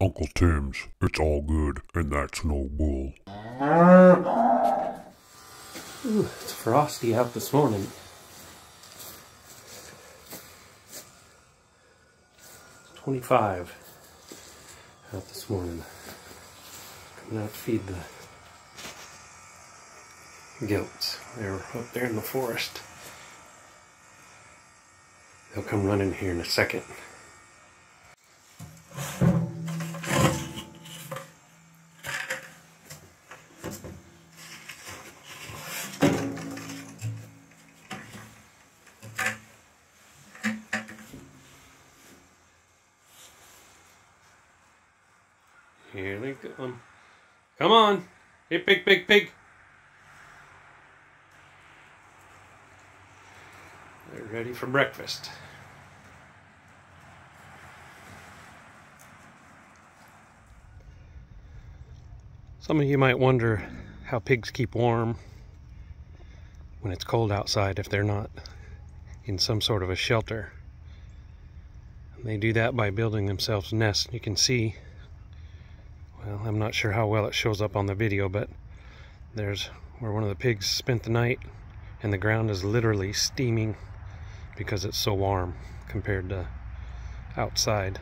Uncle Tim's, it's all good, and that's no bull. Ooh, it's frosty out this morning. Twenty-five out this morning. Coming out to feed the goats. They're up there in the forest. They'll come running here in a second. Here they come. Come on. Hey, pig, pig, pig. They're ready for breakfast. Some of you might wonder how pigs keep warm when it's cold outside if they're not in some sort of a shelter. They do that by building themselves nests. You can see well, I'm not sure how well it shows up on the video, but there's where one of the pigs spent the night and the ground is literally steaming because it's so warm compared to outside.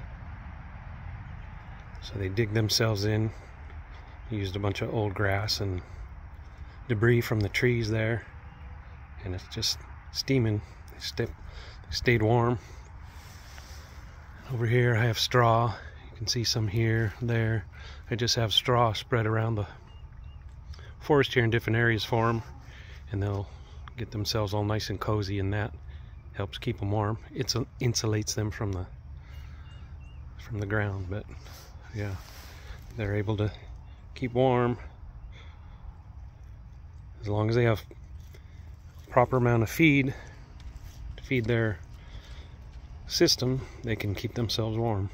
So they dig themselves in, used a bunch of old grass and debris from the trees there, and it's just steaming. They, they stayed warm. Over here I have straw can see some here, there. I just have straw spread around the forest here in different areas for them. And they'll get themselves all nice and cozy and that helps keep them warm. It uh, insulates them from the from the ground, but yeah, they're able to keep warm as long as they have proper amount of feed to feed their system, they can keep themselves warm.